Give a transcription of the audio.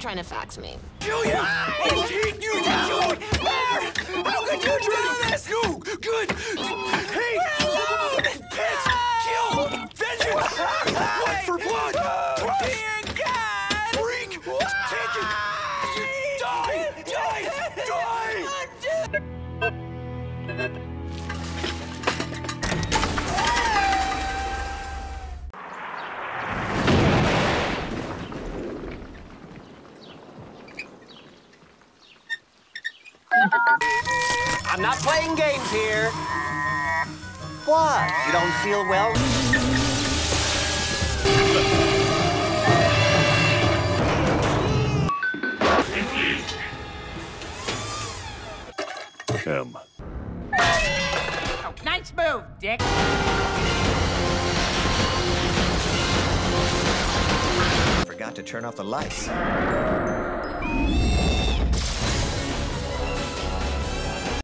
trying to fax me. Julia! I hate you, Julia! How could you do this? You, good! Hey! alone! Bitch! Kill! Vengeance! Blood for blood! Dear God! Freak! Take it! Die! Die! Die! I'm not playing games here. What? You don't feel well? M. Oh, nice move, Dick. Forgot to turn off the lights.